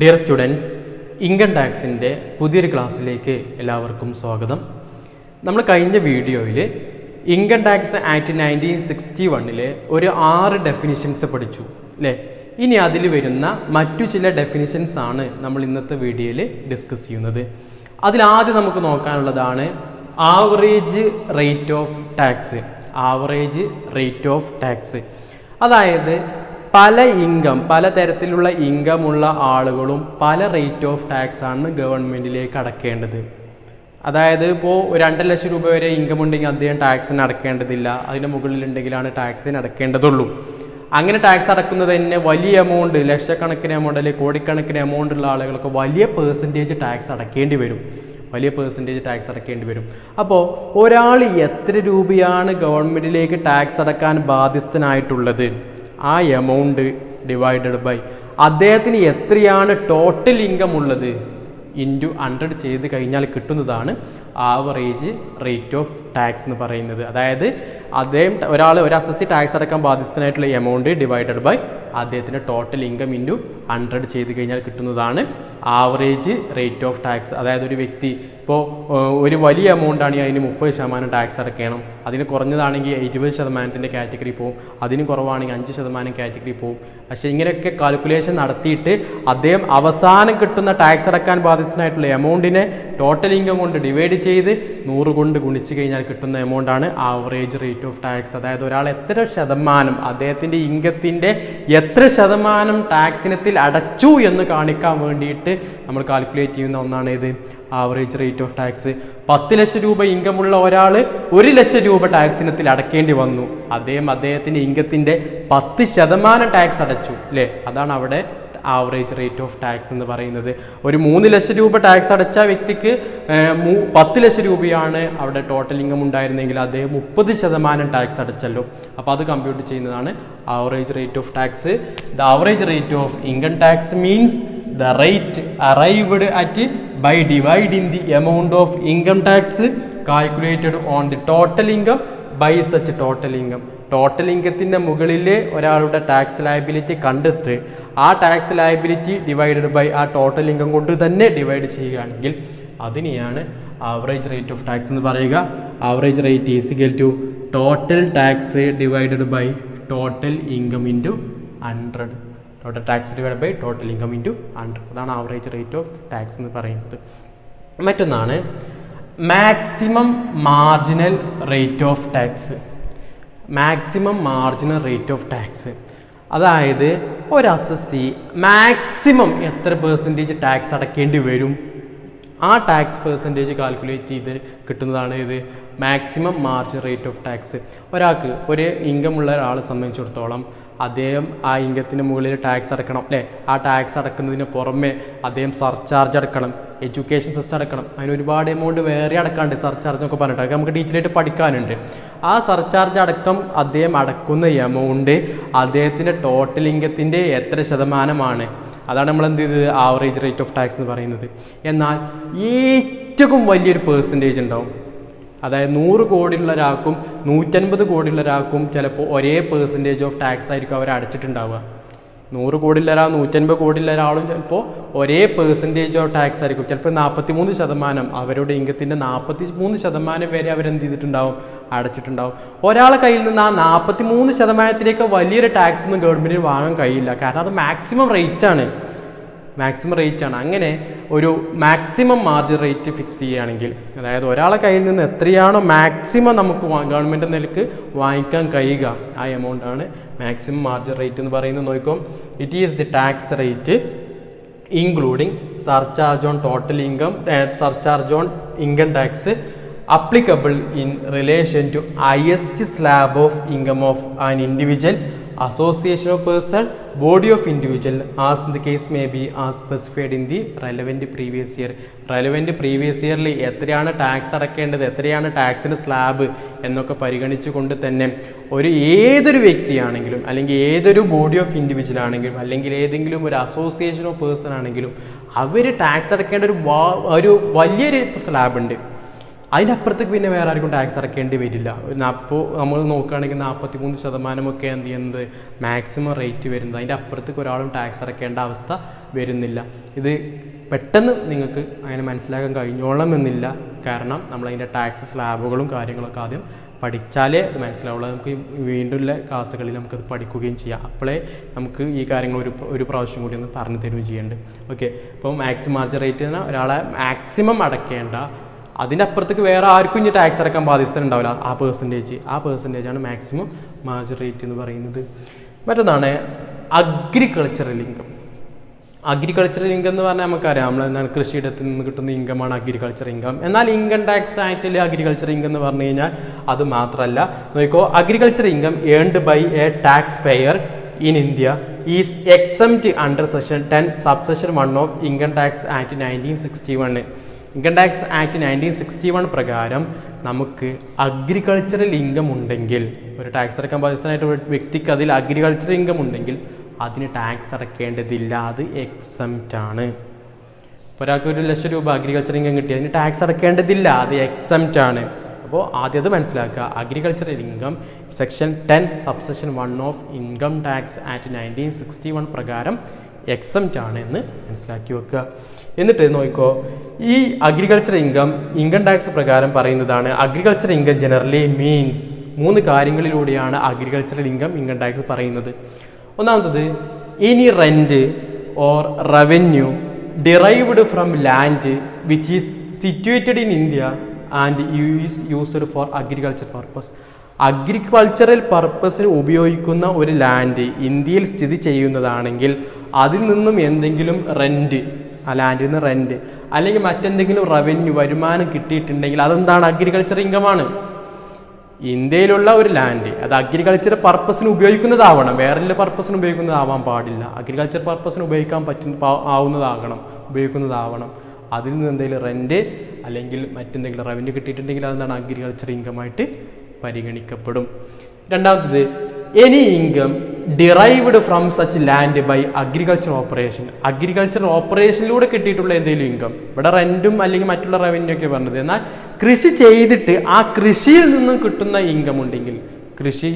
Dear students income ടാക്സിന്റെ പുതിയൊരു ക്ലാസ്സിലേക്ക് എല്ലാവർക്കും സ്വാഗതം. നമ്മൾ കഴിഞ്ഞ വീഡിയോയിൽ income tax act nineteen sixty വണ്ണിലെ ഒരു ആറ് ഡെഫിനിഷൻസ് പഠിച്ചു അല്ലേ ഇനി അതിൽ വരുന്ന മറ്റു ചില ഡെഫിനിഷൻസ് ആണ് നമ്മൾ ഇന്നത്തെ വീഡിയോയിൽ ഡിസ്കസ് ചെയ്യുന്നത്. അതിലാദ്യം നമുക്ക് നോക്കാനുള്ളതാണ് average rate of tax average rate of tax അതായത് പല ഇൻകം പലതരത്തിലുള്ള തരത്തിലുള്ള ഇൻകം ഉള്ള ആളുകളും പല റേറ്റ് ഓഫ് ടാക്സ് ആണ് ഗവൺമെന്റിലേക്ക് അടക്കേണ്ടത്. അതായത് ഇപ്പോൾ രണ്ട് ലക്ഷം രൂപ വരെ ഇൻകം ഉണ്ടെങ്കിൽ അദ്ദേഹം ടാക്സിന് അടക്കേണ്ടതില്ല. അതിന് മുകളിലുണ്ടെങ്കിലാണ് ടാക്സിന് അടക്കേണ്ടതുള്ളൂ. അങ്ങനെ ടാക്സ് അടക്കുന്നത് തന്നെ വലിയ എമൗണ്ട് ലക്ഷക്കണക്കിന് എമൗണ്ട് അല്ലെങ്കിൽ കോടിക്കണക്കിന് എമൗണ്ട് ഉള്ള ആളുകൾക്ക് വലിയ പേഴ്സന്റേജ് ടാക്സ് അടക്കേണ്ടി വരും. വലിയ പേഴ്സന്റേജ് ടാക്സ് അടക്കേണ്ടി വരും. അപ്പോൾ ഒരാൾ എത്ര രൂപയാണ് ഗവൺമെന്റിലേക്ക് ടാക്സ് അടക്കാൻ ബാധ്യസ്ഥനായിട്ടുള്ളത്? ആ എമൗണ്ട് ഡിവൈഡഡ് ബൈ അദ്ദേഹത്തിന് എത്രയാണ് ടോട്ടൽ ഇൻകം ഉള്ളത്? ഇന്റു ഹൺഡ്രഡ് ചെയ്ത് കഴിഞ്ഞാൽ കിട്ടുന്നതാണ് ആവറേജ് റേറ്റ് ഓഫ് ടാക്സ് എന്ന് പറയുന്നത്. അതായത് അദ്ദേഹം ഒരാൾ ഒരു അസസി ടാക്സ് അടക്കാൻ ബാധ്യസ്ഥനായിട്ടുള്ള എമൗണ്ട് ഡിവൈഡഡ് ബൈ അദ്ദേഹത്തിന്റെ ടോട്ടൽ ഇൻകം ഇന്റു ഹൺഡ്രഡ് ചെയ്ത് കഴിഞ്ഞാൽ കിട്ടുന്നതാണ് ആവറേജ് റേറ്റ് ഓഫ് ടാക്സ് അതായത് ഒരു വ്യക്തി ഇപ്പോൾ ഒരു വലിയ എമൗണ്ട് ആണെങ്കിൽ അതിന് മുപ്പത് ശതമാനം ടാക്സ് അടക്കണം. അതിന് കുറഞ്ഞതാണെങ്കിൽ ഇരുപത് ശതമാനത്തിന്റെ കാറ്റഗറി പോവും. അതിന് കുറവാണെങ്കിൽ അഞ്ച് ശതമാനം കാറ്റഗറി പോവും. പക്ഷേ ഇങ്ങനെയൊക്കെ കാൽക്കുലേഷൻ നടത്തിയിട്ട് അദ്ദേഹം അവസാനം കിട്ടുന്ന ടാക്സ് അടക്കാൻ ബാധ്യസ്ഥനായിട്ടുള്ള എമൗണ്ടിനെ ടോട്ടൽ ഇൻകം കൊണ്ട് ഡിവൈഡ് ചെയ്ത് നൂറ് കൊണ്ട് ഗുണിച്ച് കഴിഞ്ഞാൽ കിട്ടുന്ന എമൗണ്ടാണ് ആവറേജ് റേറ്റ് ഓഫ് ടാക്സ് അതായത് ഒരാൾ എത്ര ശതമാനം അദ്ദേഹത്തിന്റെ ഇൻകത്തിന്റെ എത്ര ശതമാനം ടാക്സിനത്തിൽ അടച്ചു എന്ന് കാണിക്കാൻ വേണ്ടിയിട്ട് നമ്മൾ കാൽക്കുലേറ്റ് ചെയ്യുന്ന ഒന്നാണ് ഇത് ആവറേജ് റേറ്റ് ഓഫ് ടാക്സ് പത്ത് ലക്ഷം രൂപ ഇൻകമുള്ള ഒരാൾ ഒരു ലക്ഷം രൂപ ടാക്സിനത്തിൽ അടക്കേണ്ടി വന്നു. അദ്ദേഹം അദ്ദേഹത്തിന്റെ ഇൻകത്തിന്റെ പത്ത് ശതമാനം ടാക്സ് അടച്ചു അല്ലേ അതാണ് അവിടെ ആവറേജ് റേറ്റ് ഓഫ് ടാക്സ് എന്ന് പറയുന്നത്. ഒരു മൂന്ന് ലക്ഷം രൂപ ടാക്സ് അടച്ച വ്യക്തിക്ക് പത്ത് ലക്ഷം രൂപയാണ് അവിടെ ടോട്ടൽ ഇൻകം ഉണ്ടായിരുന്നെങ്കിൽ അദ്ദേഹം മുപ്പത് ശതമാനം ടാക്സ് അടച്ചല്ലോ. അപ്പോൾ അത് കമ്പ്യൂട്ട് ചെയ്യുന്നതാണ് average rate of tax the average rate of income tax means the rate arrived at by dividing the amount of income tax calculated on the total income by such total income. Total ഇൻകത്തിന്റെ മുകളിൽ ഒരാളുടെ tax liability കണ്ടെത്ത് ആ tax liability divided by ആ total income കൊണ്ട് തന്നെ divide ചെയ്യുകയാണെങ്കിൽ അതിനെയാണ് average rate of tax എന്ന് പറയുക. Average rate is equal to total tax divided by total income into hundred total tax divide by total income into hundred അതാണ് average rate of tax എന്ന് പറയുന്നത്. മറ്റൊന്നാണ് maximum marginal rate of tax maximum marginal rate of tax അതായത് ഒരു assessee maximum എത്ര percentage tax അടക്കേണ്ടി വരും? ആ ടാക്സ് പെർസെന്റേജ് കാൽക്കുലേറ്റ് ചെയ്ത് കിട്ടുന്നതാണ് ഇത് maximum margin rate of tax ഒരാൾക്ക് ഒരു ഇൻകം ഉള്ള ഒരാളെ സംബന്ധിച്ചിടത്തോളം അദ്ദേഹം ആ ഇൻകത്തിന് മുകളിൽ ടാക്സ് അടക്കണം അല്ലേ? ആ ടാക്സ് അടക്കുന്നതിന് പുറമെ അദ്ദേഹം സർചാർജ് അടക്കണം. എഡ്യൂക്കേഷൻ സിസ്റ്റം അടക്കണം. അതിന് ഒരുപാട് എമൗണ്ട് വേറെ അടക്കാണ്ട് സർചാർജ് എന്നൊക്കെ പറഞ്ഞിട്ട്. അതൊക്കെ നമുക്ക് ഡീറ്റെയിൽ ആയിട്ട് പഠിക്കാനുണ്ട്. ആ സർചാർജ് അടക്കം അദ്ദേഹം അടക്കുന്ന എമൗണ്ട് അദ്ദേഹത്തിന്റെ ടോട്ടൽ ഇൻകത്തിന്റെ എത്ര ശതമാനമാണ്. അതാണ് നമ്മൾ എന്ത് ചെയ്തത്? ആവറേജ് റേറ്റ് ഓഫ് ടാക്സ് എന്ന് പറയുന്നത്. എന്നാൽ ഏറ്റവും വലിയൊരു പേഴ്സന്റേജ് ഉണ്ടാവും. അതായത് നൂറ് കോടിയുള്ള ഒരാൾക്കും നൂറ്റൻപത് കോടിയുള്ള ഒരാൾക്കും ചിലപ്പോൾ ഒരേ പേഴ്സന്റേജ് ഓഫ് ടാക്സ് ആയിരിക്കും അവർ അടച്ചിട്ടുണ്ടാവുക നൂറ് കോടിയിലൊരാൾ നൂറ്റൻപത് കോടിയിലൊരാളും ചിലപ്പോൾ ഒരേ പേഴ്സന്റേജ് ഓഫ് ടാക്സ് ആയിരിക്കും. ചിലപ്പോൾ നാൽപ്പത്തി മൂന്ന് ശതമാനം അവരുടെ ഇംഗത്തിന്റെ നാൽപ്പത്തി മൂന്ന് ശതമാനം വരെ അവരെന്ത് ചെയ്തിട്ടുണ്ടാവും? അടച്ചിട്ടുണ്ടാവും. ഒരാളെ കയ്യിൽ നിന്ന് ആ നാൽപ്പത്തി മൂന്ന് ശതമാനത്തിലേക്ക് വലിയൊരു ടാക്സ് ഒന്നും ഗവൺമെന്റിന് വാങ്ങാൻ കഴിയില്ല. കാരണം അത് മാക്സിമം റേറ്റാണ് മാക്സിമം റേറ്റ് ആണ്. അങ്ങനെ ഒരു മാക്സിമം മാർജിൻ റേറ്റ് ഫിക്സ് ചെയ്യുകയാണെങ്കിൽ അതായത് ഒരാളെ കയ്യിൽ നിന്ന് എത്രയാണോ മാക്സിമം നമുക്ക് ഗവൺമെന്റ് നിലയ്ക്ക് വാങ്ങിക്കാൻ കഴിയുക ആ എമൗണ്ട് ആണ് മാക്സിമം മാർജിൻ റേറ്റ് എന്ന് പറയുന്നത്. നോക്കും it is the tax rate including surcharge on total income surcharge on income tax applicable in relation to highest slab of income of an individual association of person body of individual as the case may be as specified in the relevant previous year. Relevant previous yearൽ എത്രയാണ് tax അടക്കേണ്ടത് എത്രയാണ് ടാക്സിന്റെ slab എന്നൊക്കെ പരിഗണിച്ചുകൊണ്ട് തന്നെ ഒരു ഏതൊരു വ്യക്തിയാണെങ്കിലും അല്ലെങ്കിൽ ഏതൊരു ബോഡി ഓഫ് ഇൻഡിവിജ്വൽ ആണെങ്കിലും അല്ലെങ്കിൽ ഏതെങ്കിലും ഒരു അസോസിയേഷൻ ഓഫ് പേഴ്സൺ ആണെങ്കിലും അവർ ടാക്സ് അടക്കേണ്ട ഒരു ഒരു വലിയൊരു സ്ലാബ് അപ്പുറത്തേക്ക് പിന്നെ വേറെ ആർക്കും ടാക്സ് അടക്കേണ്ടി വരില്ല. അപ്പോൾ നമ്മൾ നോക്കുകയാണെങ്കിൽ നാൽപ്പത്തി മൂന്ന് ശതമാനമൊക്കെ എന്ത് ചെയ്യുന്നത്? മാക്സിമം റേറ്റ് വരുന്നത്. അതിന്റെ അപ്പുറത്തേക്ക് ഒരാളും ടാക്സ് അടക്കേണ്ട അവസ്ഥ വരുന്നില്ല. ഇത് പെട്ടെന്ന് നിങ്ങൾക്ക് അങ്ങനെ മനസ്സിലാക്കാൻ കഴിഞ്ഞോളം എന്നില്ല. കാരണം നമ്മളതിന്റെ ടാക്സ് സ്ലാബുകളും കാര്യങ്ങളൊക്കെ ആദ്യം പഠിച്ചാലേ അത് മനസ്സിലാവുള്ളൂ. നമുക്ക് വീണ്ടുള്ള ക്ലാസ്സുകളിൽ നമുക്കത് പഠിക്കുകയും ചെയ്യാം. അപ്പോഴേ നമുക്ക് ഈ കാര്യങ്ങൾ ഒരു ഒരു പ്രാവശ്യം കൂടി ഒന്ന് പറഞ്ഞു തരുകയും ചെയ്യേണ്ടത്. ഓക്കെ അപ്പോൾ മാക്സിമം മാർജ് റേറ്റ് എന്നാൽ ഒരാളെ മാക്സിമം അടക്കേണ്ട അതിന്റെ അപ്പുറത്തേക്ക് വേറെ ആർക്കും ഇനി ടാക്സ് അടക്കാൻ ബാധ്യസ്ഥ ഉണ്ടാവില്ല ആ പേഴ്സന്റേജ് ആ പേഴ്സന്റേജ് ആണ് മാക്സിമം മാർജ് റേറ്റ് എന്ന് പറയുന്നത്. മറ്റൊന്നാണ് അഗ്രികൾച്ചറൽ ഇൻകം അഗ്രികൾച്ചറൽ ഇൻകം എന്ന് പറഞ്ഞാൽ നമുക്കറിയാം. നമ്മൾ എന്താണ് കൃഷിയിടത്തിൽ നിന്ന് കിട്ടുന്ന ഇൻകമാണ് അഗ്രികൾച്ചർ ഇൻകം എന്നാൽ ഇൻകം ടാക്സ് ആക്റ്റിൽ അഗ്രികൾച്ചർ ഇൻകം എന്ന് പറഞ്ഞു കഴിഞ്ഞാൽ അത് മാത്രമല്ല. നോക്കിക്കോ agriculture income earned by a taxpayer in India is exempt under section ten subsection one of income tax act nineteen sixty one income tax act nineteen sixty one പ്രകാരം നമുക്ക് agricultural income ഉണ്ടെങ്കിൽ ഒരു ടാക്സ് അടക്കാൻ ബാധ്യസ്ഥനായിട്ട് വ്യക്തിക്ക് അതിൽ agricultural income ഉണ്ടെങ്കിൽ അതിന് tax അടക്കേണ്ടതില്ല. അത് എക്സംറ്റ് ആണ്. ഇപ്പോൾ ഒരാൾക്ക് ഒരു ലക്ഷം രൂപ അഗ്രികൾച്ചർ ഇൻകം കിട്ടി അതിന് ടാക്സ് അടക്കേണ്ടതില്ല. അത് എക്സംറ്റ് ആണ്. അപ്പോൾ ആദ്യം അത് മനസ്സിലാക്കുക. Agricultural income section ten subsection one of income tax act nineteen sixty one പ്രകാരം എക്സംറ്റ് ആണ് എന്ന് മനസ്സിലാക്കി വെക്കുക. എന്നിട്ട് നോക്കിക്കോ ഈ അഗ്രികൾച്ചർ ഇൻകം ഇൻകം ടാക്സ് പ്രകാരം പറയുന്നതാണ് അഗ്രികൾച്ചർ ഇൻകം ജനറലി മീൻസ് മൂന്ന് കാര്യങ്ങളിലൂടെയാണ് അഗ്രികൾച്ചറൽ ഇൻകം ഇൻകം ടാക്സ് പറയുന്നത്. ഒന്നാമത്തത് any rent or revenue derived from land which is situated in India and you is used for agriculture purpose agricultural പർപ്പസിന് ഉപയോഗിക്കുന്ന ഒരു land ഇന്ത്യയിൽ സ്ഥിതി ചെയ്യുന്നതാണെങ്കിൽ അതിൽ നിന്നും എന്തെങ്കിലും റെന്റ് ആ ലാൻഡിൽ നിന്ന് റെന്റ് അല്ലെങ്കിൽ മറ്റെന്തെങ്കിലും റവന്യൂ വരുമാനം കിട്ടിയിട്ടുണ്ടെങ്കിൽ അതെന്താണ് അഗ്രികൾച്ചർ ഇൻകമാണ് ഇന്ത്യയിലുള്ള ഒരു ലാൻഡ് അത് അഗ്രികൾച്ചർ പർപ്പസിന് ഉപയോഗിക്കുന്നതാവണം. വേറെ പർപ്പസിന് ഉപയോഗിക്കുന്നതാവാൻ പാടില്ല. അഗ്രികൾച്ചർ പർപ്പസിന് ഉപയോഗിക്കാൻ പറ്റുന്ന ആവുന്നതാകണം ഉപയോഗിക്കുന്നതാവണം. അതിൽ നിന്ന് എന്തെങ്കിലും റെന്റ് അല്ലെങ്കിൽ മറ്റെന്തെങ്കിലും റവന്യൂ കിട്ടിയിട്ടുണ്ടെങ്കിൽ അതെന്താണ് അഗ്രികൾച്ചർ ഇൻകമായിട്ട് പരിഗണിക്കപ്പെടും. രണ്ടാമത്തത് any income derived from such land by agriculture operation agriculture ഓപ്പറേഷനിലൂടെ കിട്ടിയിട്ടുള്ള എന്തെങ്കിലും ഇൻകം ഇവിടെ റെന്റും അല്ലെങ്കിൽ മറ്റുള്ള റവന്യൂ ഒക്കെ പറഞ്ഞത്. എന്നാൽ കൃഷി ചെയ്തിട്ട് ആ കൃഷിയിൽ നിന്നും കിട്ടുന്ന ഇൻകം ഉണ്ടെങ്കിൽ കൃഷി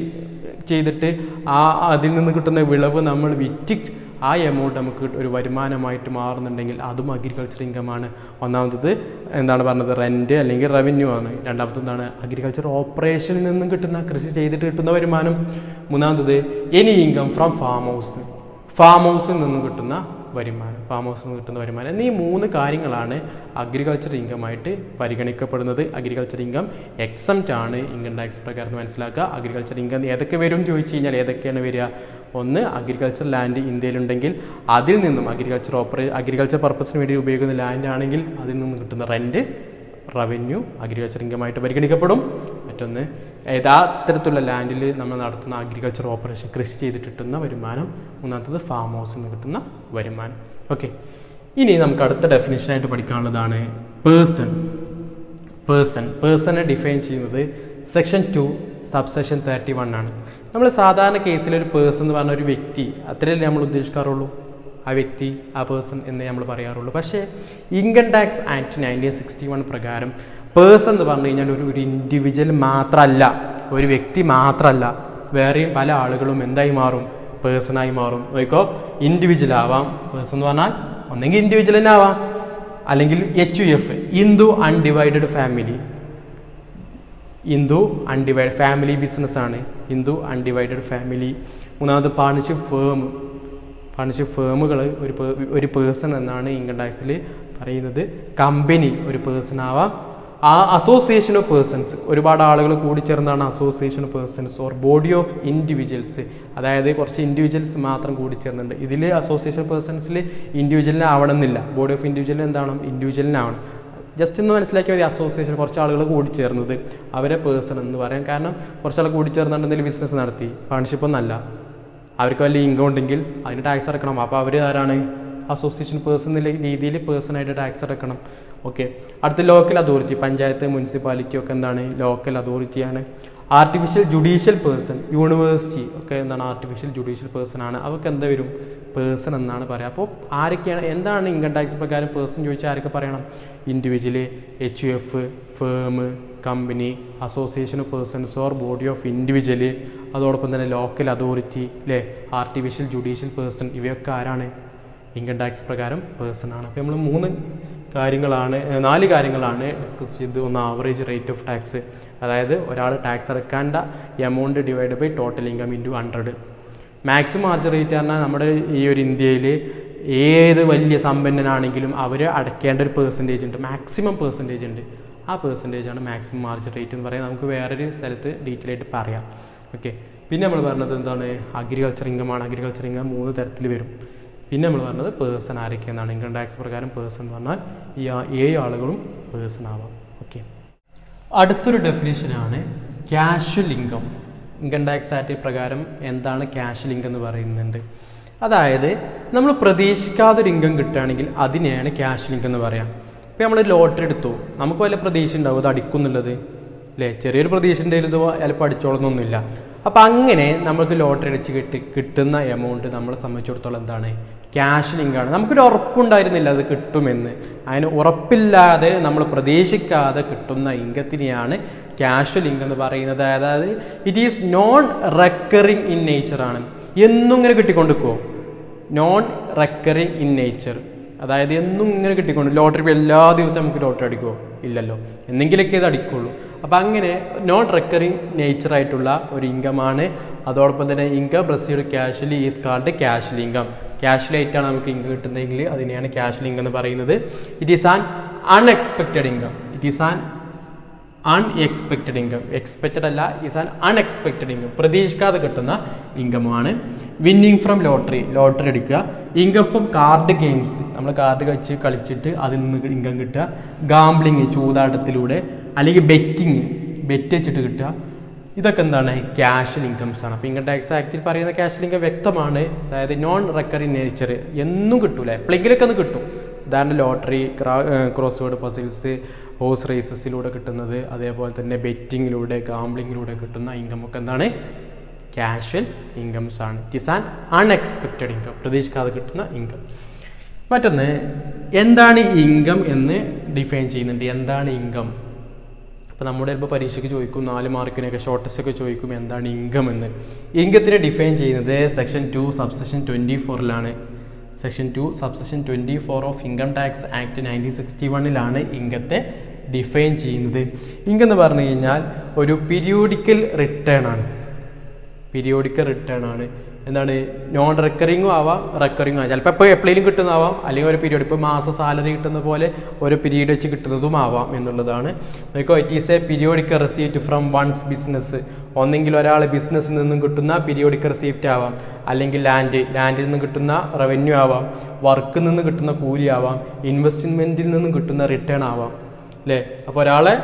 ചെയ്തിട്ട് ആ അതിൽ നിന്ന് കിട്ടുന്ന വിളവ് നമ്മൾ വിറ്റ് ആ എമൗണ്ട് നമുക്ക് ഒരു വരുമാനമായിട്ട് മാറുന്നുണ്ടെങ്കിൽ അതും അഗ്രികൾച്ചർ ഇൻകമാണ് ഒന്നാമത്തത് എന്താണ് പറഞ്ഞത്? റെന്റ് അല്ലെങ്കിൽ റവന്യൂ ആണ്. രണ്ടാമത്തത് എന്താണ്? അഗ്രികൾച്ചർ ഓപ്പറേഷനിൽ നിന്നും കിട്ടുന്ന കൃഷി ചെയ്തിട്ട് കിട്ടുന്ന വരുമാനം. മൂന്നാമത്തത് any income from farm house farm ഹൗസിൽ നിന്നും കിട്ടുന്ന വരുമാനം ഫാം ഹൗസിൽ നിന്ന് കിട്ടുന്ന വരുമാനം. എന്നീ മൂന്ന് കാര്യങ്ങളാണ് അഗ്രികൾച്ചർ ഇൻകമായിട്ട് പരിഗണിക്കപ്പെടുന്നത്. അഗ്രികൾച്ചർ ഇൻകം എക്സംറ്റ് ആണ് ഇൻകം ടാക്സ് പ്രകാരം മനസ്സിലാക്കുക. അഗ്രികൾച്ചർ ഇൻകം ഏതൊക്കെ വരും ചോദിച്ചു കഴിഞ്ഞാൽ ഏതൊക്കെയാണ് വരിക? ഒന്ന് അഗ്രികൾച്ചർ ലാൻഡ് ഇന്ത്യയിലുണ്ടെങ്കിൽ അതിൽ നിന്നും അഗ്രികൾച്ചർ ഓപ്പറേ അഗ്രികൾച്ചർ പർപ്പസിന് വേണ്ടി ഉപയോഗിക്കുന്ന ലാൻഡ് ആണെങ്കിൽ അതിൽ നിന്നും കിട്ടുന്ന റെന്റ് റവന്യൂ അഗ്രികൾച്ചർ ഇൻകമായിട്ട് പരിഗണിക്കപ്പെടും. മറ്റൊന്ന് യഥാത്തരത്തിലുള്ള ലാൻഡിൽ നമ്മൾ നടത്തുന്ന അഗ്രികൾച്ചർ ഓപ്പറേഷൻ കൃഷി ചെയ്തിട്ട് കിട്ടുന്ന വരുമാനം മൂന്നാമത്തത് ഫാം ഹൗസിൽ നിന്ന് കിട്ടുന്ന വരുമാനം. ഓക്കെ ഇനി നമുക്ക് അടുത്ത ഡെഫിനേഷനായിട്ട് പഠിക്കാനുള്ളതാണ് പേഴ്സൺ പേഴ്സൺ പേഴ്സണെ ഡിഫൈൻ ചെയ്യുന്നത് section two subsection thirty one ആണ്. നമ്മൾ സാധാരണ കേസിൽ ഒരു പേഴ്സൺ എന്ന് പറഞ്ഞ ഒരു വ്യക്തി അത്രയല്ലേ നമ്മൾ ഉദ്ദേശിക്കാറുള്ളൂ? ആ വ്യക്തി ആ പേഴ്സൺ എന്നേ നമ്മൾ പറയാറുള്ളൂ. പക്ഷേ income tax act nineteen sixty one പ്രകാരം പേഴ്സൺ എന്ന് പറഞ്ഞു കഴിഞ്ഞാൽ ഒരു ഒരു ഇൻഡിവിജ്വൽ മാത്രമല്ല ഒരു വ്യക്തി മാത്രമല്ല വേറെയും പല ആളുകളും എന്തായി മാറും? പേഴ്സണായി മാറും. നോക്കോ. ഇൻഡിവിജ്വൽ ആവാം. പേഴ്സൺ എന്ന് പറഞ്ഞാൽ ഒന്നെങ്കിൽ ഇൻഡിവിജ്വൽ തന്നെ ആവാം. അല്ലെങ്കിൽ H U F Hindu undivided family Hindu undivide family business ആണ്. ഹിന്ദു അൺഡിവൈഡഡ് ഫാമിലി മൂന്നാമത് പാർട്ണർഷിപ്പ് ഫേം പാർട്ണർഷിപ്പ് ഫേമുകൾ ഒരു ഒരു പേഴ്സൺ എന്നാണ് ഇൻകം ടാക്സിൽ പറയുന്നത്. കമ്പനി ഒരു പേഴ്സൺ ആവാം. ആ അസോസിയേഷൻ ഓഫ് പേഴ്സൺസ് ഒരുപാട് ആളുകൾ കൂടി ചേർന്നാണ് association of persons or body of individuals അതായത് കുറച്ച് ഇൻഡിവിജ്വൽസ് മാത്രം കൂടി ചേർന്നുണ്ട് ഇതിൽ അസോസിയേഷൻ ഓഫ് പേഴ്സൺസിൽ ഇൻഡിവിജ്വലിന് ആവണമെന്നില്ല ബോഡി ഓഫ് ഇൻഡിവിജ്വലിന് എന്താണ് ഇൻഡിവിജ്വലിനാവണം ജസ്റ്റ് ഒന്ന് മനസ്സിലാക്കിയ മതി അസോസിയേഷൻ കുറച്ച് ആളുകൾ കൂടി ചേർന്നത് അവരെ പേഴ്സൺ എന്ന് പറയാം. കാരണം കുറച്ച് ആൾ കൂടി ചേർന്നിട്ടുണ്ടെങ്കിൽ ബിസിനസ് നടത്തി പാർട്ണർഷിപ്പ് ഒന്നല്ല അവർക്ക് വലിയ ഇൻകം ഉണ്ടെങ്കിൽ അതിന് ടാക്സ് അടക്കണം. അപ്പോൾ അവർ ആരാണ്? അസോസിയേഷൻ പേഴ്സൺ എന്നുള്ള രീതിയിൽ പേഴ്സണായിട്ട് ടാക്സ് അടക്കണം. ഓക്കെ അടുത്ത ലോക്കൽ അതോറിറ്റി പഞ്ചായത്ത് മുനിസിപ്പാലിറ്റി ഒക്കെ എന്താണ്? ലോക്കൽ അതോറിറ്റിയാണ് ആർട്ടിഫിഷ്യൽ ജുഡീഷ്യൽ പേഴ്സൺ യൂണിവേഴ്സിറ്റി ഒക്കെ എന്താണ്? ആർട്ടിഫിഷ്യൽ ജുഡീഷ്യൽ പേഴ്സൺ ആണ്. അവർക്ക് എന്താ വരും? പേഴ്സൺ എന്നാണ് പറയുക അപ്പോൾ ആരൊക്കെയാണ്? എന്താണ് ഇൻകം ടാക്സ് പ്രകാരം പേഴ്സൺ ചോദിച്ചാൽ ആരൊക്കെ പറയണം? Individual H U F firm company association of persons or body of individual അതോടൊപ്പം തന്നെ ലോക്കൽ അതോറിറ്റി അല്ലേ ആർട്ടിഫിഷ്യൽ ജുഡീഷ്യൽ പേഴ്സൺ ഇവയൊക്കെ ആരാണ്? ഇൻകം ടാക്സ് പ്രകാരം പേഴ്സൺ ആണ്. അപ്പോൾ നമ്മൾ മൂന്ന് കാര്യങ്ങളാണ് നാല് കാര്യങ്ങളാണ് ഡിസ്കസ് ചെയ്ത്. ഒന്ന് ആവറേജ് റേറ്റ് ഓഫ് ടാക്സ് അതായത് ഒരാൾ tax അടക്കേണ്ട amount divide by total income into hundred maximum margin rate പറഞ്ഞാൽ നമ്മുടെ ഈ ഒരു ഇന്ത്യയിൽ ഏത് വലിയ സമ്പന്നനാണെങ്കിലും അവർ അടയ്ക്കേണ്ട ഒരു പേഴ്സന്റേജ് ഉണ്ട്. മാക്സിമം പേഴ്സന്റേജ് ഉണ്ട്. ആ പേഴ്സന്റേജ് ആണ് മാക്സിമം മാർജിൻ റേറ്റ് എന്ന് പറയുന്നത് നമുക്ക് വേറൊരു സ്ഥലത്ത് ഡീറ്റെയിൽ ആയിട്ട് പറയാം. ഓക്കെ പിന്നെ നമ്മൾ പറഞ്ഞത് എന്താണ്? അഗ്രികൾച്ചർ ഇൻകമാണ് അഗ്രികൾച്ചർ ഇൻകം മൂന്ന് തരത്തിൽ വരും. പിന്നെ നമ്മൾ പറഞ്ഞത് പേഴ്സൺ ആരൊക്കെയെന്നാണ് ഇൻകം ടാക്സ് പ്രകാരം പേഴ്സൺ എന്ന് പറഞ്ഞാൽ ഈ ഏഴ് ആളുകളും പേഴ്സൺ ആവാം. ഓക്കെ അടുത്തൊരു ഡെഫിനേഷനാണ് casual income income tax act പ്രകാരം എന്താണ് ക്യാഷ്വൽ ഇൻകം എന്ന് പറയുന്നുണ്ട്. അതായത് നമ്മൾ പ്രതീക്ഷിക്കാതൊരു ഇൻകം കിട്ടുകയാണെങ്കിൽ അതിനെയാണ് ക്യാഷ്വൽ ഇൻകം എന്ന് പറയാം. ഇപ്പോൾ നമ്മൾ ലോട്ടറി എടുത്തു? നമുക്ക് വല്ല പ്രതീക്ഷ ഉണ്ടാവും. അത് അടിക്കുന്നുള്ളത് അല്ലേ ചെറിയൊരു പ്രതീക്ഷ ഉണ്ടെങ്കിലും ഇത് ചിലപ്പോൾ അടിച്ചോളന്നൊന്നുമില്ല അപ്പം അങ്ങനെ നമുക്ക് ലോട്ടറി അടിച്ച് കിട്ടി കിട്ടുന്ന എമൗണ്ട് നമ്മളെ സംബന്ധിച്ചിടത്തോളം എന്താണ്? ക്യാഷ് ലിങ്കാണ് നമുക്കൊരു ഉറപ്പുണ്ടായിരുന്നില്ല അത് കിട്ടുമെന്ന്. അതിന് ഉറപ്പില്ലാതെ നമ്മൾ പ്രതീക്ഷിക്കാതെ കിട്ടുന്ന ഇൻകത്തിനെയാണ് ക്യാഷ് ലിങ്ക് എന്ന് പറയുന്നത്. അതായത് it is non recurring in നേച്ചറാണ് എന്നും ഇങ്ങനെ കിട്ടിക്കൊണ്ടിരിക്കുമോ നോൺ റെക്കറിങ് ഇൻ നേച്ചർ അതായത് എന്നും ഇങ്ങനെ കിട്ടിക്കൊണ്ട് ലോട്ടറി എല്ലാ ദിവസവും നമുക്ക് ലോട്ടറി അടിക്കുമോ ഇല്ലല്ലോ. എന്തെങ്കിലുമൊക്കെ ഇത് അടിക്കുള്ളൂ. അപ്പം അങ്ങനെ നോൺ റെക്കറിങ് നേച്ചർ ആയിട്ടുള്ള ഒരു ഇൻകമാണ് അതോടൊപ്പം തന്നെ income Brazil casually is called casual income ക്യാഷ്വലായിട്ടാണ് നമുക്ക് ഇൻകം കിട്ടുന്നതെങ്കിൽ അതിനെയാണ് ക്യാഷ്വൽ ഇൻകം എന്ന് പറയുന്നത്. It is an unexpected income it is an unexpected income expected അല്ല ഈസ് ആൻ അൺഎക്സ്പെക്റ്റഡ് ഇൻകം പ്രതീക്ഷിക്കാതെ കിട്ടുന്ന ഇൻകമാണ് വിന്നിങ് ഫ്രം ലോട്ടറി ലോട്ടറി എടുക്കുക. ഇൻകം ഫ്രം കാർഡ് ഗെയിംസ് നമ്മൾ കാർഡ് കളിച്ച് കളിച്ചിട്ട് അതിൽ നിന്ന് ഇൻകം കിട്ടുക. ഗാംബ്ലിങ് ചൂതാട്ടത്തിലൂടെ. അല്ലെങ്കിൽ ബെറ്റിങ് ബെറ്റ് വെച്ചിട്ട് കിട്ടുക. ഇതൊക്കെ എന്താണ്? ക്യാഷൽ ഇൻകംസ് ആണ്. അപ്പോൾ ഇൻകം ടാക്സ് ആക്ടിൽ പറയുന്ന ക്യാഷൽ ഇൻകം വ്യക്തമാണ്. അതായത് നോൺ റെക്കറിങ് നേച്ചർ എന്നും കിട്ടൂല. എപ്പോഴെങ്കിലൊക്കെ ഒന്ന് കിട്ടും. ഉദാഹരണം lottery crossword puzzles horse റേസസിലൂടെ കിട്ടുന്നത് അതേപോലെ തന്നെ ബെറ്റിങ്ങിലൂടെ ഗാംബ്ലിങ്ങിലൂടെ കിട്ടുന്ന ഇൻകം ഒക്കെ എന്താണ്? ക്യാഷ്വൽ ഇൻകംസ് ആണ്. It is an unexpected income പ്രതീക്ഷിക്കാതെ കിട്ടുന്ന ഇൻകം മറ്റൊന്ന് എന്താണ് ഇൻകം എന്ന് ഡിഫൈൻ ചെയ്യുന്നുണ്ട്. എന്താണ് ഇൻകം അപ്പോൾ നമ്മുടെ ചിലപ്പോൾ പരീക്ഷയ്ക്ക് ചോദിക്കും നാല് മാർക്കിനൊക്കെ ഷോർട്ടസ്റ്റ് ഒക്കെ ചോദിക്കും എന്താണ് ഇൻകം എന്ന്. ഇൻകത്തിനെ ഡിഫൈൻ ചെയ്യുന്നത് section two subsection twenty ഫോറിലാണ് section two subsection twenty four of income tax act nineteen sixty വണ്ണിലാണ് ഇൻകത്തെ ഡിഫൈൻ ചെയ്യുന്നത്. ഇൻകം എന്ന് പറഞ്ഞു കഴിഞ്ഞാൽ ഒരു പീരിയോഡിക്കൽ റിട്ടേൺ ആണ്. പീരിയോഡിക്കൽ റിട്ടേൺ ആണ്. എന്താണ്? നോൺ റെക്കറിങ്ങും ആവാം റെക്കറിങ്ങും ആവാം. ചിലപ്പോൾ ഇപ്പോൾ എപ്പോഴേലും കിട്ടുന്നതാവാം. അല്ലെങ്കിൽ ഒരു പീരിയഡ് ഇപ്പോൾ മാസ സാലറി കിട്ടുന്ന പോലെ ഒരു പീരീഡ് വെച്ച് കിട്ടുന്നതും ആവാം എന്നുള്ളതാണ്. നോക്കോ it is a periodical receipt from one's business ഒന്നെങ്കിൽ ഒരാൾ ബിസിനസ്സിൽ നിന്നും കിട്ടുന്ന പീരിയോഡിക്കൽ റെസീപ്റ്റ് ആവാം. അല്ലെങ്കിൽ ലാൻഡ് ലാൻഡിൽ നിന്ന് കിട്ടുന്ന റവന്യൂ ആവാം. വർക്കിൽ നിന്ന് കിട്ടുന്ന കൂലി ആവാം. ഇൻവെസ്റ്റ്മെന്റിൽ നിന്നും കിട്ടുന്ന റിട്ടേൺ ആവാം. അല്ലേ? അപ്പോൾ ഒരാളെ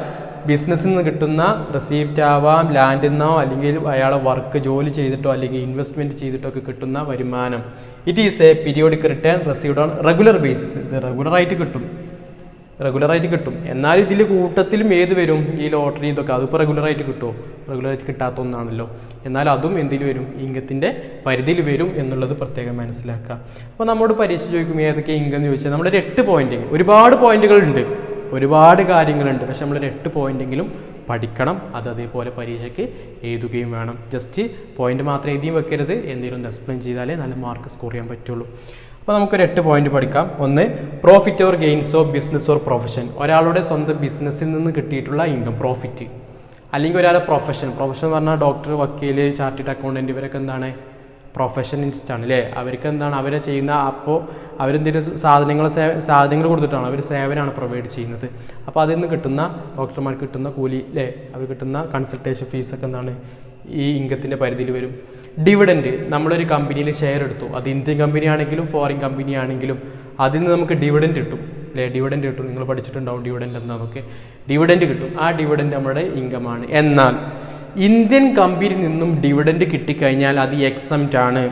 ബിസിനസ്സിൽ നിന്ന് കിട്ടുന്ന റെസീപ്റ്റ് ആവാം ലാൻഡിൽ നിന്നോ അല്ലെങ്കിൽ അയാളെ വർക്ക് ജോലി ചെയ്തിട്ടോ അല്ലെങ്കിൽ ഇൻവെസ്റ്റ്മെന്റ് ചെയ്തിട്ടോ ഒക്കെ കിട്ടുന്ന വരുമാനം. It is a periodic return received on regular basis ഇത് റെഗുലറായിട്ട് കിട്ടും. റെഗുലറായിട്ട് കിട്ടും. എന്നാൽ ഇതിൽ കൂട്ടത്തിലും ഏത് വരും? ഈ ലോട്ടറി ഇതൊക്കെ. അതിപ്പോൾ റെഗുലറായിട്ട് കിട്ടുമോ റെഗുലറായിട്ട് കിട്ടാത്ത ഒന്നാണല്ലോ. എന്നാൽ അതും എന്തിൽ വരും? ഇംഗത്തിന്റെ പരിധിയിൽ വരും എന്നുള്ളത് പ്രത്യേകം മനസ്സിലാക്കുക. അപ്പോൾ നമ്മോട് പരീക്ഷ ചോദിക്കും ഏതൊക്കെ ഇംഗം എന്ന് ചോദിച്ചാൽ നമ്മളൊരു എട്ട് പോയിന്റ് ഒരുപാട് പോയിന്റുകളുണ്ട് ഒരുപാട് കാര്യങ്ങളുണ്ട്. പക്ഷെ നമ്മളൊരു എട്ട് പോയിന്റെങ്കിലും പഠിക്കണം. അത് അതേപോലെ പരീക്ഷയ്ക്ക് എഴുതുകയും വേണം. ജസ്റ്റ് പോയിന്റ് മാത്രം എഴുതിയും വെക്കരുത്. എന്തെങ്കിലും എക്സ്പ്ലെയിൻ ചെയ്താലേ നല്ല മാർക്ക് സ്കോർ ചെയ്യാൻ പറ്റുള്ളൂ. അപ്പോൾ നമുക്കൊരു എട്ട് പോയിന്റ് പഠിക്കാം. ഒന്ന് profit or gains of business or profession ഒരാളുടെ സ്വന്തം ബിസിനസ്സിൽ നിന്ന് കിട്ടിയിട്ടുള്ള ഇൻകം പ്രോഫിറ്റ് അല്ലെങ്കിൽ ഒരാളുടെ പ്രൊഫഷൻ പ്രൊഫഷൻ എന്ന് പറഞ്ഞാൽ ഡോക്ടർ വക്കീൽ ചാർട്ടേഡ് അക്കൗണ്ടന്റ് ഇവരൊക്കെ എന്താണ്? പ്രൊഫഷണലിസ്റ്റ് ആണ് അല്ലേ അവർക്ക് എന്താണ് അവരെ ചെയ്യുന്ന അപ്പോൾ അവരെന്തെങ്കിലും സാധനങ്ങൾ സാധനങ്ങൾ കൊടുത്തിട്ടാണ്? അവർ സേവനമാണ് പ്രൊവൈഡ് ചെയ്യുന്നത്. അപ്പോൾ അതിൽ നിന്ന് കിട്ടുന്ന ഡോക്ടർമാർക്ക് കിട്ടുന്ന കൂലി അല്ലേ അവർ കിട്ടുന്ന കൺസൾട്ടേഷൻ ഫീസൊക്കെ എന്താണ്? ഈ ഇൻകത്തിന്റെ പരിധിയിൽ വരും. ഡിവിഡന്റ് നമ്മളൊരു കമ്പനിയിൽ ഷെയർ എടുത്തു. അത് ഇന്ത്യൻ കമ്പനി ആണെങ്കിലും ഫോറിൻ കമ്പനി ആണെങ്കിലും അതിൽ നിന്ന് നമുക്ക് ഡിവിഡന്റ് കിട്ടും. അല്ലേ ഡിവിഡന്റ് കിട്ടും. നിങ്ങൾ പഠിച്ചിട്ടുണ്ടാവും ഡിവിഡന്റ് നമുക്ക് ഡിവിഡന്റ് കിട്ടും. ആ ഡിവിഡന്റ് നമ്മുടെ ഇൻകമാണ് എന്നാൽ ഇന്ത്യൻ കമ്പനിയിൽ നിന്നും ഡിവിഡൻഡ് കിട്ടിക്കഴിഞ്ഞാൽ അത് എക്സംറ്റ് ആണ്.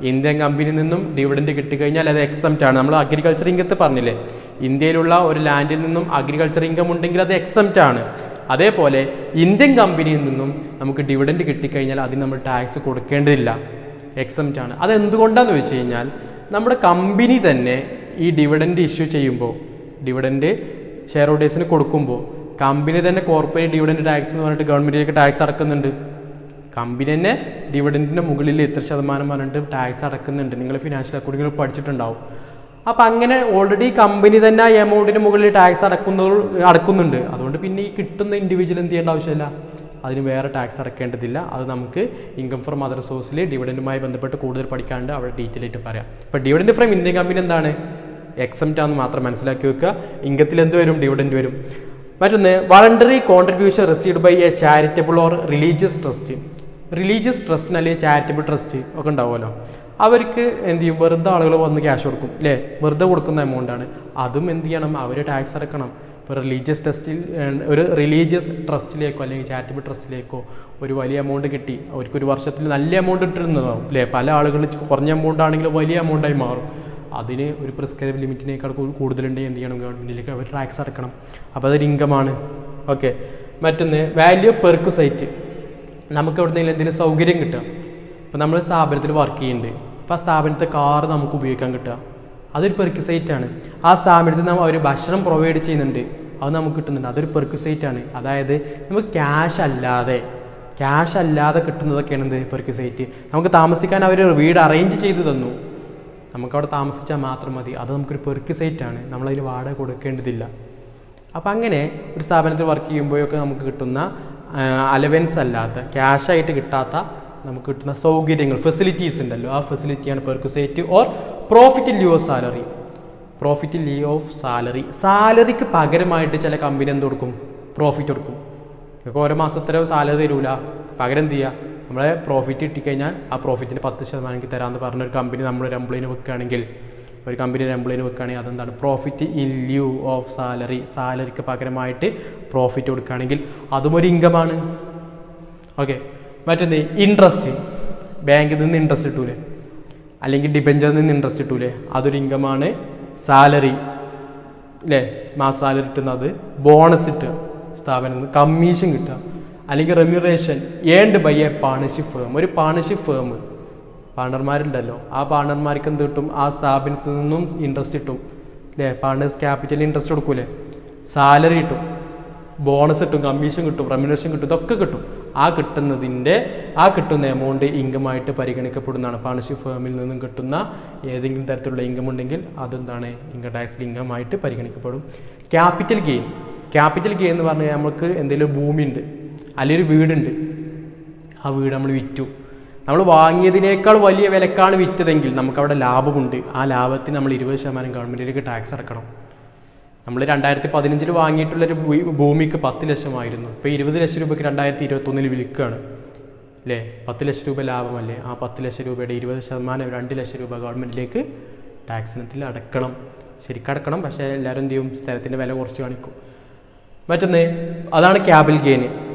ഇന്ത്യൻ കമ്പനിയിൽ നിന്നും ഡിവിഡൻഡ് കിട്ടിക്കഴിഞ്ഞാൽ അത് എക്സംറ്റ് ആണ്. നമ്മൾ അഗ്രികൾച്ചർ ഇൻകത്ത് പറഞ്ഞില്ലേ? ഇന്ത്യയിലുള്ള ഒരു ലാൻഡിൽ നിന്നും അഗ്രികൾച്ചർ ഇൻകം ഉണ്ടെങ്കിൽ അത് എക്സംറ്റ് ആണ്. അതേപോലെ ഇന്ത്യൻ കമ്പനിയിൽ നിന്നും നമുക്ക് ഡിവിഡൻഡ് കിട്ടിക്കഴിഞ്ഞാൽ അതിന് നമ്മൾ ടാക്സ് കൊടുക്കേണ്ടതില്ല. എക്സംറ്റ് ആണ്. അതെന്തുകൊണ്ടാണെന്ന് വെച്ച് കഴിഞ്ഞാൽ നമ്മുടെ കമ്പനി തന്നെ ഈ ഡിവിഡൻഡ് ഇഷ്യൂ ചെയ്യുമ്പോൾ ഡിവിഡൻഡ് ഷെയർ ഹോൾഡേഴ്സിന് കൊടുക്കുമ്പോൾ കമ്പനി തന്നെ കോർപ്പറേറ്റ് ഡിവിഡന്റ് ടാക്സ് എന്ന് പറഞ്ഞിട്ട് ഗവൺമെന്റിലേക്ക് ടാക്സ് അടക്കുന്നുണ്ട്. കമ്പനി തന്നെ ഡിവിഡന്റിന്റെ മുകളിൽ എത്ര ശതമാനം പറഞ്ഞിട്ട് ടാക്സ് അടക്കുന്നുണ്ട്. നിങ്ങൾ ഫിനാൻഷ്യൽ അക്കൗണ്ടിങ്ങിൽ പഠിച്ചിട്ടുണ്ടാവും. അപ്പം അങ്ങനെ ഓൾറെഡി കമ്പനി തന്നെ ആ എമൗണ്ടിന് മുകളിൽ ടാക്സ് അടക്കുന്ന അടക്കുന്നുണ്ട്. അതുകൊണ്ട് പിന്നെ ഈ കിട്ടുന്ന ഇൻഡിവിജ്വൽ എന്ത് ചെയ്യേണ്ട ആവശ്യമില്ല. അതിന് വേറെ ടാക്സ് അടക്കേണ്ടതില്ല. അത് നമുക്ക് ഇൻകം ഫ്രം അതർ സോഴ്സിൽ ഡിവിഡന്റുമായി ബന്ധപ്പെട്ട് കൂടുതൽ പഠിക്കാണ്ട് അവിടെ ഡീറ്റെയിൽ ആയിട്ട് പറയാം. ഇപ്പോൾ ഡിവിഡന്റ് ഫ്രം ഇന്ത്യൻ കമ്പനി എന്താണ്? എക്സംറ്റ് മാത്രം മനസ്സിലാക്കി വെക്കുക. ഇൻകത്തിൽ എന്ത് വരും? ഡിവിഡന്റ് വരും. മറ്റൊന്ന് voluntary contribution received by a charitable or religious trust religious ട്രസ്റ്റിന് അല്ലെങ്കിൽ ചാരിറ്റബിൾ ട്രസ്റ്റ് ഒക്കെ ഉണ്ടാവുമല്ലോ. അവർക്ക് എന്ത് ചെയ്യും? വെറുതെ ആളുകൾ വന്ന് ക്യാഷ് കൊടുക്കും അല്ലേ വെറുതെ കൊടുക്കുന്ന എമൗണ്ടാണ് അതും എന്ത് ചെയ്യണം? അവർ ടാക്സ് അടക്കണം. ഇപ്പോൾ റിലീജിയസ് ട്രസ്റ്റിൽ ഒരു റിലീജിയസ് ട്രസ്റ്റിലേക്കോ അല്ലെങ്കിൽ ചാരിറ്റബിൾ ട്രസ്റ്റിലേക്കോ ഒരു വലിയ എമൗണ്ട് കിട്ടി. അവർക്ക് ഒരു വർഷത്തിൽ നല്ല എമൗണ്ട് ഇട്ടിരുന്നതാവും അല്ലേ പല ആളുകൾ കുറഞ്ഞ എമൗണ്ട് ആണെങ്കിൽ വലിയ എമൗണ്ടായി മാറും. അതിന് ഒരു പ്രിസ്ക്രൈബ് ലിമിറ്റിനേക്കാൾ കൂടുതലുണ്ടെങ്കിൽ എന്ത് ചെയ്യണം ഗവൺമെന്റിലേക്ക് അവർ ടാക്സ് അടക്കണം. അപ്പോൾ അതൊരു ഇൻകമാണ്. ഓക്കെ. മറ്റൊന്ന് വാല്യൂ ഓഫ് പെർക്കുസൈറ്റ് നമുക്ക് എവിടെന്നെങ്കിലും എന്തെങ്കിലും സൗകര്യം കിട്ടുക. ഇപ്പോൾ നമ്മൾ സ്ഥാപനത്തിൽ വർക്ക് ചെയ്യുന്നുണ്ട്. അപ്പോൾ ആ സ്ഥാപനത്തെ കാറ് നമുക്ക് ഉപയോഗിക്കാൻ കിട്ടുക. അതൊരു പെർക്കുസൈറ്റ് ആണ്. ആ സ്ഥാപനത്തിൽ നമ്മൾ അവർ ഭക്ഷണം പ്രൊവൈഡ് ചെയ്യുന്നുണ്ട്. അത് നമുക്ക് കിട്ടുന്നുണ്ട്. അതൊരു പെർക്കുസൈറ്റ് ആണ്. അതായത് നമുക്ക് ക്യാഷ് അല്ലാതെ ക്യാഷ് അല്ലാതെ കിട്ടുന്നതൊക്കെയാണ് എന്ത്? പെർക്കുസൈറ്റ് നമുക്ക് താമസിക്കാൻ അവർ വീട് അറേഞ്ച് ചെയ്ത് തന്നു. നമുക്കവിടെ താമസിച്ചാൽ മാത്രം മതി. അത് നമുക്കൊരു പെർക്കുസൈറ്റ് ആണ് നമ്മളതിന് വാടക കൊടുക്കേണ്ടതില്ല. അപ്പം അങ്ങനെ ഒരു സ്ഥാപനത്തിൽ വർക്ക് ചെയ്യുമ്പോഴൊക്കെ നമുക്ക് കിട്ടുന്ന അലവൻസ് അല്ലാത്ത ക്യാഷായിട്ട് കിട്ടാത്ത നമുക്ക് കിട്ടുന്ന സൗകര്യങ്ങൾ ഫെസിലിറ്റീസ് ഉണ്ടല്ലോ. ആ ഫെസിലിറ്റിയാണ് perquisite or profit lieu of salary profit lieu of salary salary പകരമായിട്ട് ചില കമ്പനി എന്ത് കൊടുക്കും? പ്രോഫിറ്റ് കൊടുക്കും. ഓരോ മാസത്തിലോ സാലറി തരൂല. പകരം എന്ത് ചെയ്യുക നമ്മളെ പ്രോഫിറ്റ് കിട്ടിക്കഴിഞ്ഞാൽ ആ പ്രോഫിറ്റിന്റെ പത്ത് ശതമാനം എനിക്ക് തരാമെന്ന് പറഞ്ഞൊരു കമ്പനി നമ്മളൊരു എംപ്ലോയിന് വെക്കുകയാണെങ്കിൽ ഒരു കമ്പനി ഒരു എംപ്ലോയിന് വെക്കുകയാണെങ്കിൽ അതെന്താണ്? Profit in lieu of salary സാലറിക്ക് പകരമായിട്ട് പ്രോഫിറ്റ് കൊടുക്കുകയാണെങ്കിൽ അതും ഒരു ഇൻകമാണ് ഓക്കെ മറ്റെന്ത്? ഇൻട്രസ്റ്റ് ബാങ്കിൽ നിന്ന് ഇൻട്രസ്റ്റ് കിട്ടൂലേ? അല്ലെങ്കിൽ ഡിബഞ്ചറിൽ നിന്ന് ഇൻട്രസ്റ്റ് കിട്ടൂലേ? അതൊരു ഇൻകമാണ് സാലറി അല്ലേ മാസ സാലറി കിട്ടുന്നത്. ബോണസ് കിട്ടുക സ്ഥാപനത്തിൽ നിന്ന് കമ്മീഷൻ കിട്ടുക. അല്ലെങ്കിൽ remuneration earned by a partnership firm ഒരു പാർട്ണർഷിപ്പ് ഫേം പാർട്ണർമാരുണ്ടല്ലോ ആ പാർട്ണർമാർക്ക് എന്ത് കിട്ടും? ആ സ്ഥാപനത്തിൽ നിന്നും ഇൻട്രസ്റ്റ് കിട്ടും. അല്ലേ പാർട്ണേഴ്സ് ക്യാപിറ്റൽ ഇൻട്രസ്റ്റ് കൊടുക്കൂലേ? സാലറി കിട്ടും. ബോണസ് കിട്ടും. കമ്മീഷൻ കിട്ടും. റെമ്യൂണേഷൻ കിട്ടും. ഇതൊക്കെ കിട്ടും. ആ കിട്ടുന്നതിന്റെ ആ കിട്ടുന്ന എമൗണ്ട് ഇൻകമായിട്ട് പരിഗണിക്കപ്പെടുന്നതാണ്. പാർട്ണർഷിപ്പ് ഫേമിൽ നിന്നും കിട്ടുന്ന ഏതെങ്കിലും തരത്തിലുള്ള ഇൻകം ഉണ്ടെങ്കിൽ അതെന്താണ്? ഇൻകം ടാക്സ് ഇൻകമായിട്ട് പരിഗണിക്കപ്പെടും. ക്യാപിറ്റൽ ഗെയിൻ ക്യാപിറ്റൽ ഗെയിൻ എന്ന് പറഞ്ഞാൽ നമുക്ക് എന്തെങ്കിലും ഭൂമി ഉണ്ട് അല്ലെങ്കിൽ ഒരു വീടുണ്ട്. ആ വീട് നമ്മൾ വിറ്റു. നമ്മൾ വാങ്ങിയതിനേക്കാൾ വലിയ വിലക്കാണ് വിറ്റതെങ്കിൽ നമുക്കവിടെ ലാഭമുണ്ട്. ആ ലാഭത്തിന് നമ്മൾ ഇരുപത് ശതമാനം ഗവൺമെന്റിലേക്ക് ടാക്സ് അടക്കണം. നമ്മൾ രണ്ടായിരത്തി പതിനഞ്ചിൽ വാങ്ങിയിട്ടുള്ളൊരു ഭൂമിക്ക് പത്ത് ലക്ഷമായിരുന്നു. ഇപ്പോൾ ഇരുപത് ലക്ഷം രൂപയ്ക്ക് രണ്ടായിരത്തി ഇരുപത്തൊന്നിൽ വിൽക്കുകയാണ്. അല്ലേ? പത്ത് ലക്ഷം രൂപ ലാഭമല്ലേ? ആ പത്ത് ലക്ഷം രൂപയുടെ ഇരുപത് ശതമാനം രണ്ട് ലക്ഷം രൂപ ഗവൺമെന്റിലേക്ക് ടാക്സ് ഇനത്തിൽ അടക്കണം. ശരിക്കും അടക്കണം പക്ഷേ എല്ലാവരും എന്ത് ചെയ്യും? സ്ഥലത്തിന്റെ വില കുറച്ച് കാണിക്കും. മറ്റൊന്ന് അതാണ് capital gain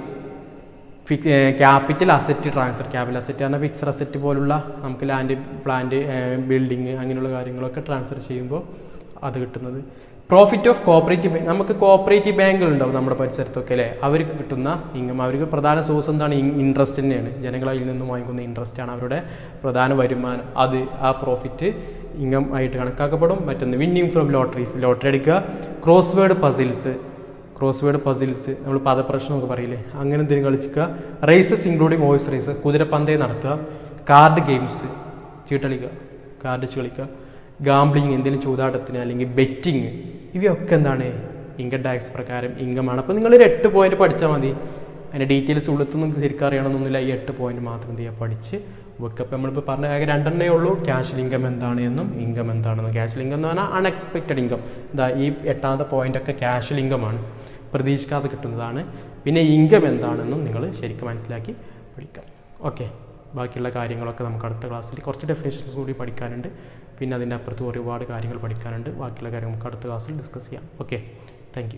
capital asset transfer capital asset പറഞ്ഞാൽ ഫിക്സഡ് അസറ്റ് പോലുള്ള നമുക്ക് ലാൻഡ് പ്ലാന്റ് ബിൽഡിങ് അങ്ങനെയുള്ള കാര്യങ്ങളൊക്കെ ട്രാൻസ്ഫർ ചെയ്യുമ്പോൾ അത് കിട്ടുന്നത്. പ്രോഫിറ്റ് ഓഫ് കോപ്പറേറ്റീവ് ബാങ്ക് നമുക്ക് കോപ്പറേറ്റീവ് ബാങ്കുകളുണ്ടാവും നമ്മുടെ പരിസരത്തൊക്കെ അല്ലേ? അവർക്ക് കിട്ടുന്ന ഇൻകം അവർക്ക് പ്രധാന സോഴ്സ് എന്താണ്? ഇൻട്രസ്റ്റ് തന്നെയാണ്. ജനങ്ങളിൽ നിന്നും വാങ്ങിക്കുന്ന ഇൻട്രസ്റ്റ് ആണ് അവരുടെ പ്രധാന വരുമാനം. അത് ആ പ്രോഫിറ്റ് ഇൻകം ആയിട്ട് കണക്കാക്കപ്പെടും. മറ്റൊന്ന് വിന്നിങ് ഫ്രം ലോട്ടറീസ് ലോട്ടറി അടിക്കുക. Crossword puzzles crossword puzzles നമ്മൾ പദപ്രശ്നം എന്നൊക്കെ പറയില്ലേ? അങ്ങനെ എന്തെങ്കിലും കളിക്കുക റേസസ് ഇൻക്ലൂഡിങ് വോയിസ് റേസ് കുതിരപ്പന്തയെ നടത്തുക. കാർഡ് ഗെയിംസ് ചീട്ടളിക്കുക കാർഡ് വെച്ച് കളിക്കുക ഗാംബ്ലിങ് എന്തെങ്കിലും ചൂതാട്ടത്തിന് അല്ലെങ്കിൽ ബെറ്റിങ് ഇവയൊക്കെ എന്താണ്? ഇൻകം ടാക്സ് പ്രകാരം ഇൻകമാണ് അപ്പോൾ നിങ്ങളൊരു എട്ട് പോയിന്റ് പഠിച്ചാൽ മതി. അതിന്റെ ഡീറ്റെയിൽസ് ഉള്ളത്തൊന്നും ശരിക്കും അറിയണമെന്നൊന്നുമില്ല. ഈ എട്ട് പോയിന്റ് മാത്രം ചെയ്യുക? പഠിച്ച് വെക്കപ്പ് നമ്മളിപ്പോൾ പറഞ്ഞ ആകെ രണ്ടെണ്ണേ ഉള്ളൂ. ക്യാഷ് ഇൻകം എന്താണ് എന്നും ഇൻകം എന്താണെന്നും. ക്യാഷ് ഇൻകം എന്ന് പറഞ്ഞാൽ അൺഎക്സ്പെക്റ്റഡ് ഇൻകം എന്താ ഈ എട്ടാമത്തെ പോയിന്റ് ഒക്കെ ക്യാഷ് ഇൻകമാണ് പ്രതീക്ഷിക്കാതെ കിട്ടുന്നതാണ്. പിന്നെ ഇൻകം എന്താണെന്നും നിങ്ങൾ ശരിക്കും മനസ്സിലാക്കി പഠിക്കാം. ഓക്കെ ബാക്കിയുള്ള കാര്യങ്ങളൊക്കെ നമുക്ക് അടുത്ത ക്ലാസ്സിൽ കുറച്ച് ഡെഫിനേഷൻസ് കൂടി പഠിക്കാനുണ്ട്. പിന്നെ അതിന്റെ അപ്പുറത്ത് ഒരുപാട് കാര്യങ്ങൾ പഠിക്കാനുണ്ട്. ബാക്കിയുള്ള കാര്യങ്ങൾ നമുക്ക് അടുത്ത ക്ലാസ്സിൽ ഡിസ്കസ് ചെയ്യാം. Okay thank